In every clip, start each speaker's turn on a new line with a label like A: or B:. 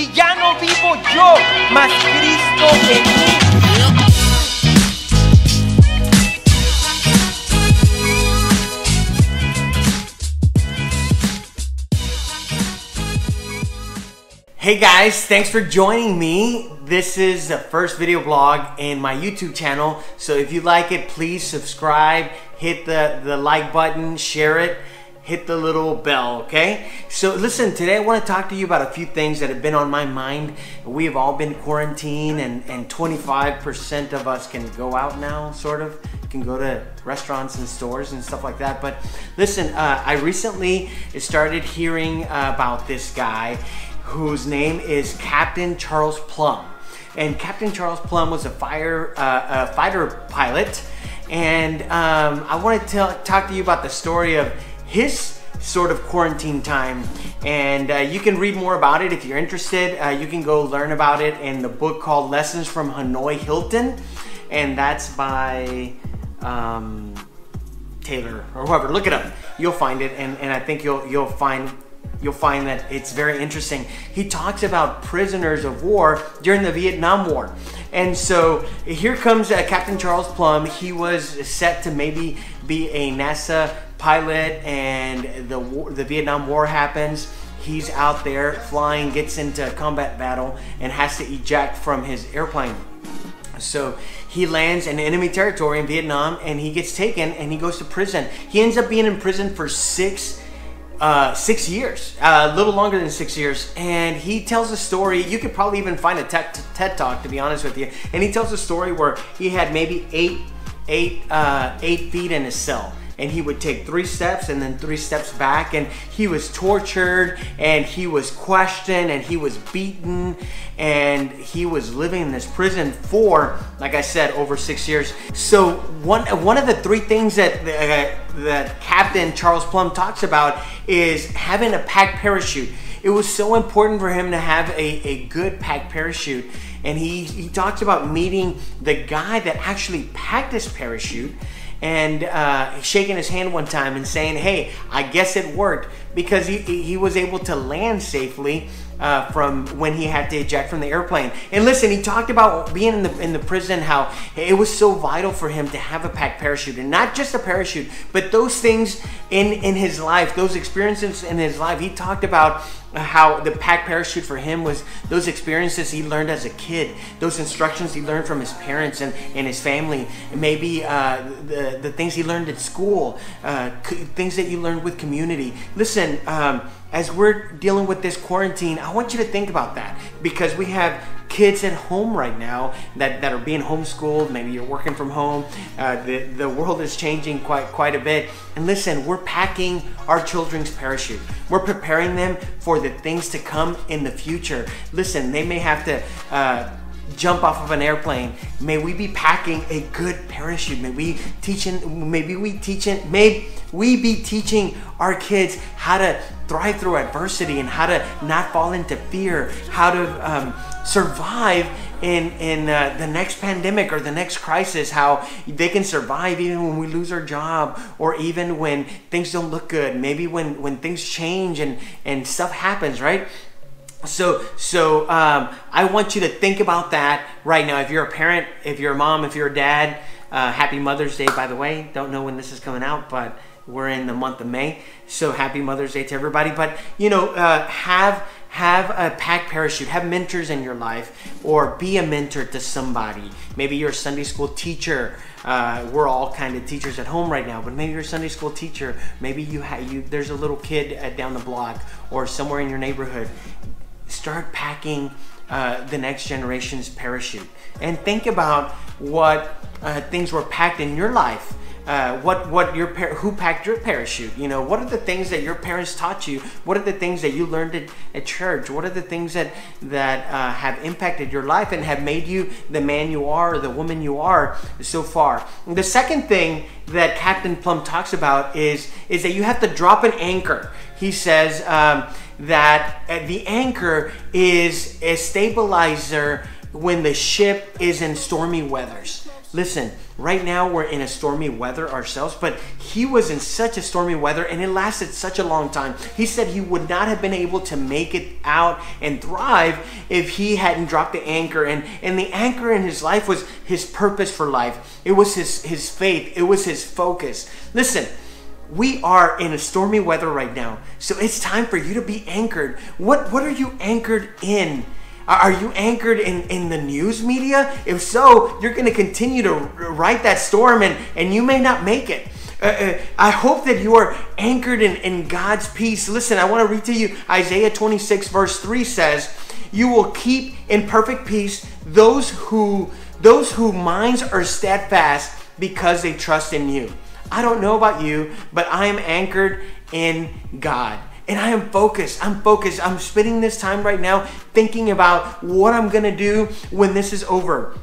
A: y ya no vivo yo, mas Cristo en mí. Hey guys, thanks for joining me. This is the first video blog in my YouTube channel. So if you like it, please subscribe, hit the, the like button, share it, hit the little bell, okay? So listen, today I want to talk to you about a few things that have been on my mind. We have all been quarantined and, and 25% of us can go out now, sort of. can go to restaurants and stores and stuff like that. But listen, uh, I recently started hearing about this guy whose name is Captain Charles Plumb. And Captain Charles Plumb was a fire uh, a fighter pilot. And um, I want to tell, talk to you about the story of his sort of quarantine time. And uh, you can read more about it if you're interested. Uh, you can go learn about it in the book called Lessons from Hanoi Hilton. And that's by um, Taylor or whoever. Look it up. You'll find it. And, and I think you'll, you'll find you'll find that it's very interesting. He talks about prisoners of war during the Vietnam War. And so here comes uh, Captain Charles Plumb. He was set to maybe be a NASA pilot and the, war, the Vietnam War happens. He's out there flying, gets into combat battle, and has to eject from his airplane. So he lands in enemy territory in Vietnam and he gets taken and he goes to prison. He ends up being in prison for six uh, six years, uh, a little longer than six years. And he tells a story. You could probably even find a TED, TED talk, to be honest with you. And he tells a story where he had maybe eight, eight, uh, eight feet in his cell and he would take three steps and then three steps back and he was tortured and he was questioned and he was beaten and he was living in this prison for like i said over six years. So one one of the three things that uh, that captain charles Plumb talks about is having a packed parachute. It was so important for him to have a, a good packed parachute and he, he talks about meeting the guy that actually packed his parachute and uh, shaking his hand one time and saying, "Hey, I guess it worked," because he he was able to land safely. Uh, from when he had to eject from the airplane. And listen, he talked about being in the in the prison, how it was so vital for him to have a packed parachute, and not just a parachute, but those things in in his life, those experiences in his life. He talked about how the packed parachute for him was those experiences he learned as a kid, those instructions he learned from his parents and, and his family, maybe uh, the, the things he learned at school, uh, things that you learned with community. Listen, um, as we're dealing with this quarantine, I want you to think about that because we have kids at home right now that, that are being homeschooled. Maybe you're working from home. Uh, the, the world is changing quite, quite a bit. And listen, we're packing our children's parachute. We're preparing them for the things to come in the future. Listen, they may have to uh, jump off of an airplane. May we be packing a good parachute. May we teaching, maybe we teaching, may we be teaching our kids how to thrive through adversity and how to not fall into fear, how to um, survive in in uh, the next pandemic or the next crisis how they can survive even when we lose our job or even when things don't look good maybe when when things change and and stuff happens right? So so um, i want you to think about that right now. If you're a parent if you're a mom if you're a dad uh, happy mother's day by the way. Don't know when this is coming out but we're in the month of may so happy mother's day to everybody but you know uh, have have a packed parachute, have mentors in your life, or be a mentor to somebody. Maybe you're a Sunday school teacher. Uh, we're all kind of teachers at home right now, but maybe you're a Sunday school teacher. Maybe you have you. There's a little kid at, down the block or somewhere in your neighborhood. Start packing uh, the next generation's parachute, and think about what uh, things were packed in your life uh, what what your who packed your parachute? You know what are the things that your parents taught you? What are the things that you learned at, at church? What are the things that that uh, have impacted your life and have made you the man you are or the woman you are so far? The second thing that captain Plumb talks about is is that you have to drop an anchor. He says um, that the anchor is a stabilizer when the ship is in stormy weathers Listen, right now we're in a stormy weather ourselves, but he was in such a stormy weather and it lasted such a long time. He said he would not have been able to make it out and thrive if he hadn't dropped the anchor. And, and the anchor in his life was his purpose for life, it was his, his faith, it was his focus. Listen, we are in a stormy weather right now, so it's time for you to be anchored. What, what are you anchored in? Are you anchored in, in the news media? If so, you're going to continue to write that storm and, and you may not make it. Uh, uh, I hope that you are anchored in, in God's peace. Listen, I want to read to you Isaiah 26, verse 3 says, You will keep in perfect peace those who those whose minds are steadfast because they trust in you. I don't know about you, but I am anchored in God and I am focused. I'm focused. I'm spending this time right now thinking about what I'm going to do when this is over.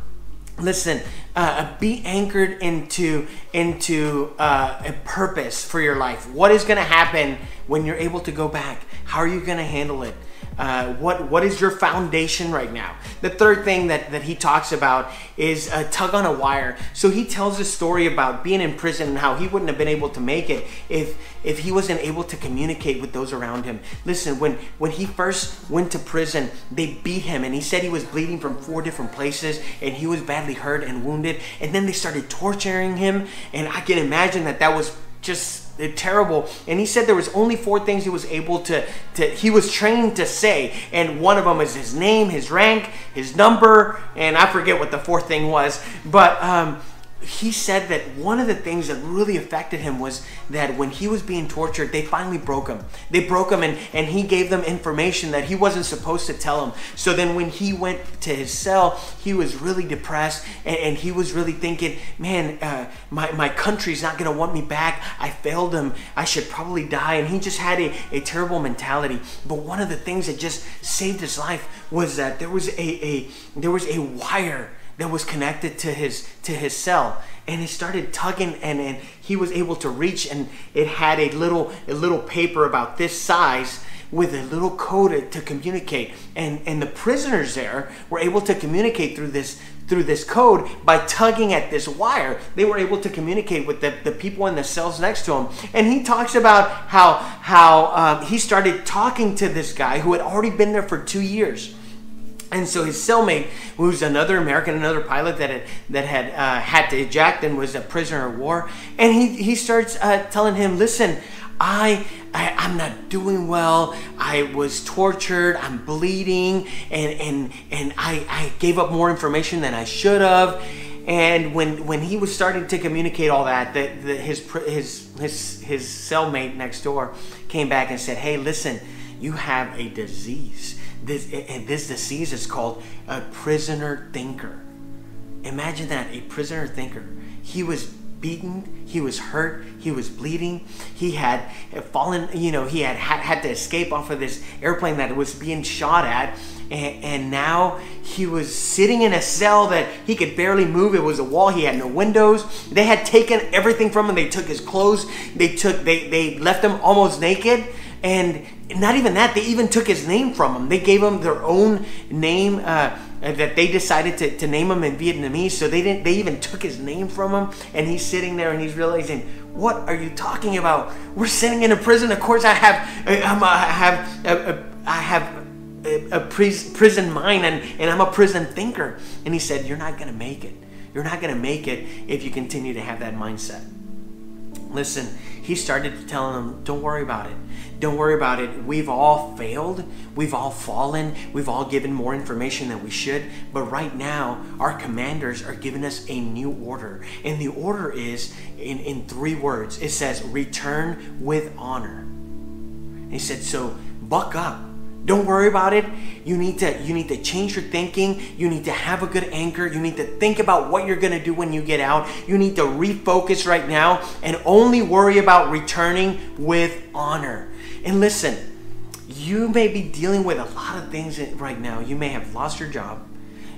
A: Listen, uh, be anchored into into uh, a purpose for your life. What is going to happen when you're able to go back? How are you going to handle it? Uh, what what is your foundation right now? The third thing that, that he talks about is a tug on a wire. So he tells a story about being in prison and how he wouldn't have been able to make it if if he wasn't able to communicate with those around him. Listen, when when he first went to prison, they beat him and he said he was bleeding from four different places and he was badly hurt and wounded. And then they started torturing him, and I can imagine that that was just terrible. And he said there was only four things he was able to, to he was trained to say. And one of them is his name his rank his number and i forget what the fourth thing was. But um, he said that one of the things that really affected him was that when he was being tortured, they finally broke him. They broke him and, and he gave them information that he wasn't supposed to tell them. So then when he went to his cell, he was really depressed and, and he was really thinking, man, uh, my, my country's not going to want me back. I failed them. I should probably die. And he just had a, a terrible mentality. But one of the things that just saved his life was that there was a, a there was a wire that was connected to his to his cell. And he started tugging and, and he was able to reach and it had a little a little paper about this size with a little code to communicate. And and the prisoners there were able to communicate through this through this code by tugging at this wire. They were able to communicate with the, the people in the cells next to him. And he talks about how how um, he started talking to this guy who had already been there for two years and so his cellmate, who's another American, another pilot that had that had uh, had to eject and was a prisoner of war, and he he starts uh, telling him, "Listen, I, I I'm not doing well. I was tortured. I'm bleeding, and and and I I gave up more information than I should have." And when when he was starting to communicate all that, that his his his his cellmate next door came back and said, "Hey, listen, you have a disease." This, and this disease is called a prisoner thinker. Imagine that, a prisoner thinker. He was beaten, he was hurt, he was bleeding, he had fallen, you know, he had had, had to escape off of this airplane that was being shot at. And, and, now he was sitting in a cell that he could barely move. It was a wall. He had no windows. They had taken everything from him. They took his clothes. They took. They they left him almost naked. And not even that, they even took his name from him. They gave him their own name uh, that they decided to, to name him in Vietnamese. So they didn't. They even took his name from him. And he's sitting there and he's realizing, what are you talking about? We're sitting in a prison. Of course, I have. Uh, I'm a, I have. Uh, uh, I have a, a prison mind and, and I'm a prison thinker. And he said, You're not to make it. You're not to make it if you continue to have that mindset. Listen, he started telling them, Don't worry about it. Don't worry about it. We've all failed. We've all fallen. We've all given more information than we should. But right now, our commanders are giving us a new order. And the order is in, in three words it says, Return with honor. And he said, So buck up don't worry about it. You need to you need to change your thinking. You need to have a good anchor. You need to think about what you're going to do when you get out. You need to refocus right now and only worry about returning with honor. And listen, you may be dealing with a lot of things right now. You may have lost your job.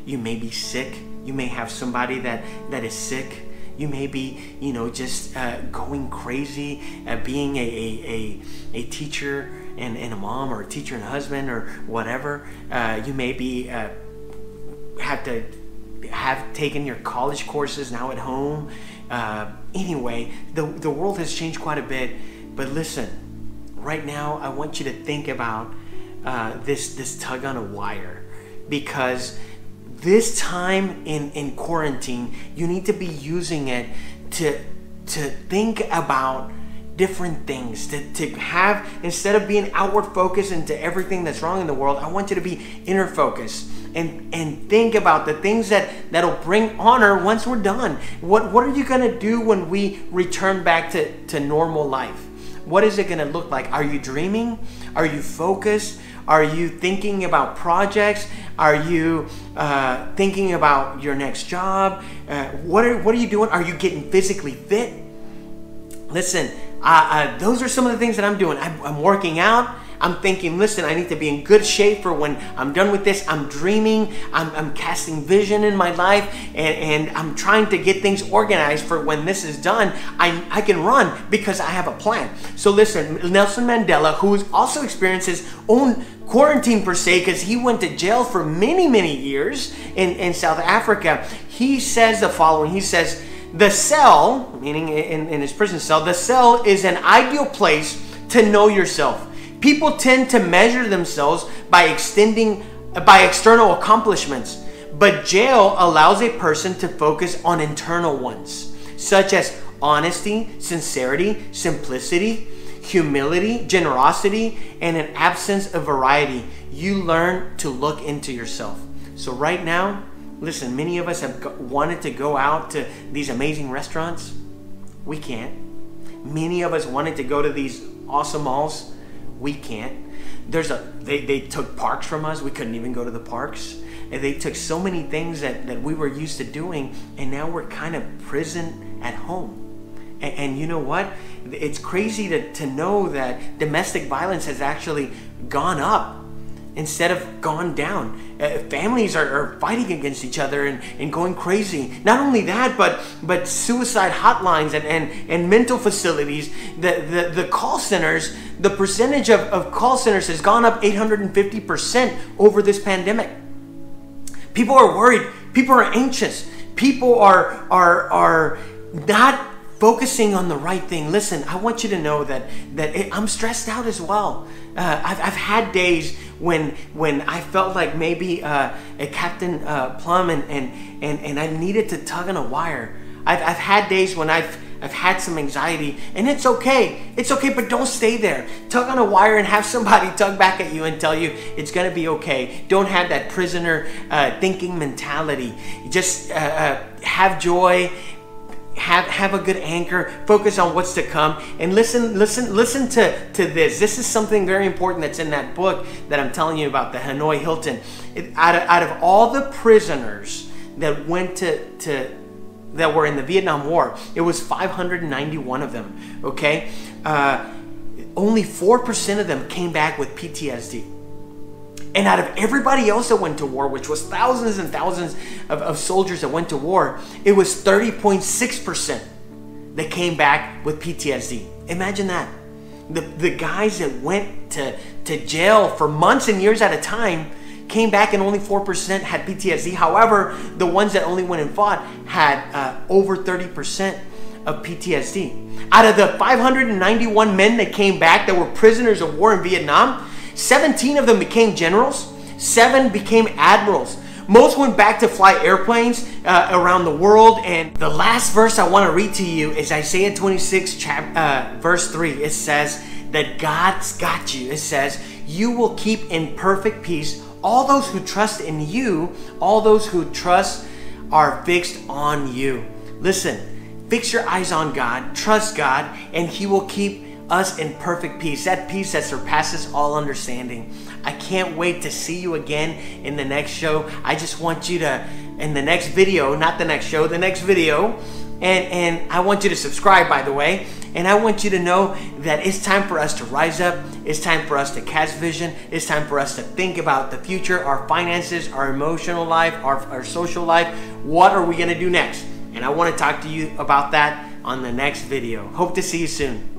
A: You may be sick. You may have somebody that that is sick you may be you know just uh, going crazy at being a, a, a, a teacher and, and a mom or a teacher and a husband or whatever. Uh, you may be uh, have to have taken your college courses now at home. Uh, anyway, the, the world has changed quite a bit. But listen, right now, I want you to think about uh, this, this tug on a wire because this time in, in quarantine, you need to be using it to, to think about different things. To, to have instead of being outward focused into everything that's wrong in the world i want you to be inner focused. And and think about the things that that'll bring honor once we're done. What what are you going to do when we return back to to normal life? What is it going to look like? Are you dreaming? Are you focused? Are you thinking about projects? Are you uh, thinking about your next job? Uh, what are what are you doing? Are you getting physically fit? Listen uh, those are some of the things that I'm doing. I'm, I'm working out. I'm thinking, listen, I need to be in good shape for when I'm done with this. I'm dreaming, I'm, I'm casting vision in my life, and, and, I'm trying to get things organized for when this is done. I, I can run because I have a plan. So, listen, Nelson Mandela, who's also experienced his own quarantine per se, because he went to jail for many, many years in, in South Africa, he says the following He says, the cell, meaning in, in his prison cell, the cell is an ideal place to know yourself. People tend to measure themselves by extending by external accomplishments, but jail allows a person to focus on internal ones, such as honesty, sincerity, simplicity, humility, generosity, and an absence of variety. You learn to look into yourself. So right now, Listen, many of us have wanted to go out to these amazing restaurants. We can't. Many of us wanted to go to these awesome malls. We can't. There's a they, they took parks from us. We couldn't even go to the parks. And they took so many things that, that we were used to doing, and now we're kind of prison at home. And, and you know what? It's crazy to, to know that domestic violence has actually gone up instead of gone down. Uh, families are, are, fighting against each other and, and going crazy. Not only that, but but suicide hotlines and, and, and mental facilities, the, the, the call centers, the percentage of, of call centers has gone up 850% over this pandemic. People are worried, people are anxious, people are are are not focusing on the right thing. Listen, I want you to know that that it, I'm stressed out as well. Uh, I've, I've had days when when I felt like maybe uh, a Captain uh, Plumb and, and and and I needed to tug on a wire. I've, I've had days when I've I've had some anxiety, and it's okay. It's okay, but don't stay there. Tug on a wire and have somebody tug back at you and tell you it's gonna be okay. Don't have that prisoner uh, thinking mentality. Just uh, uh, have joy have have a good anchor. Focus on what's to come. And listen listen listen to to this. This is something very important that's in that book that i'm telling you about the hanoi hilton. It, out, of, out of all the prisoners that went to to that were in the vietnam war it was 591 of them okay? Uh, only 4% of them came back with ptsd and out of everybody else that went to war, which was thousands and thousands of, of soldiers that went to war, it was 30.6% that came back with PTSD. Imagine that. The, the guys that went to, to jail for months and years at a time came back and only 4% had PTSD. However, the ones that only went and fought had uh, over 30% of PTSD. Out of the 591 men that came back that were prisoners of war in Vietnam, 17 of them became generals, seven became admirals. Most went back to fly airplanes uh, around the world. And the last verse I want to read to you is Isaiah 26, chap- uh, verse 3. It says that God's got you. It says, You will keep in perfect peace all those who trust in you, all those who trust are fixed on you. Listen, fix your eyes on God, trust God, and He will keep us in perfect peace, that peace that surpasses all understanding. I can't wait to see you again in the next show. I just want you to, in the next video, not the next show, the next video, and, and I want you to subscribe, by the way. And I want you to know that it's time for us to rise up. It's time for us to cast vision. It's time for us to think about the future, our finances, our emotional life, our, our social life. What are we going to do next? And I want to talk to you about that on the next video. Hope to see you soon.